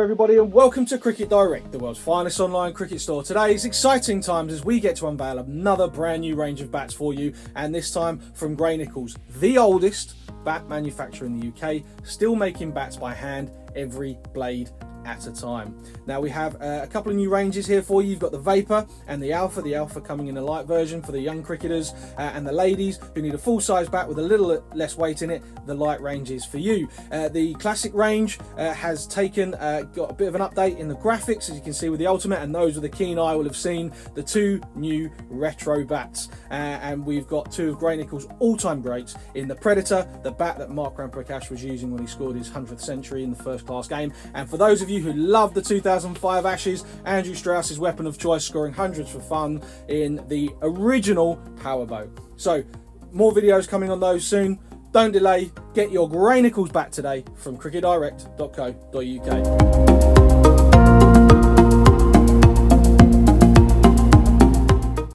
everybody, and welcome to Cricket Direct, the world's finest online cricket store. Today is exciting times as we get to unveil another brand new range of bats for you, and this time from Gray-Nicolls, the oldest bat manufacturer in the UK, still making bats by hand, every blade at a time. Now we have uh, a couple of new ranges here for you. You've got the Vapor and the Alpha. The Alpha coming in a light version for the young cricketers uh, and the ladies who need a full size bat with a little less weight in it. The light range is for you. Uh, the Classic range uh, has taken, uh, got a bit of an update in the graphics as you can see with the Ultimate and those with a keen eye will have seen the two new retro bats. Uh, and we've got two of Gray-Nicolls all-time greats in the Predator, the bat that Mark Ramprakash was using when he scored his 100th century in the first class game. And for those of you you who love the 2005 Ashes, Andrew Strauss's weapon of choice, scoring hundreds for fun in the original Powerbow. So, more videos coming on those soon. Don't delay, get your Gray-Nicolls back today from cricketdirect.co.uk.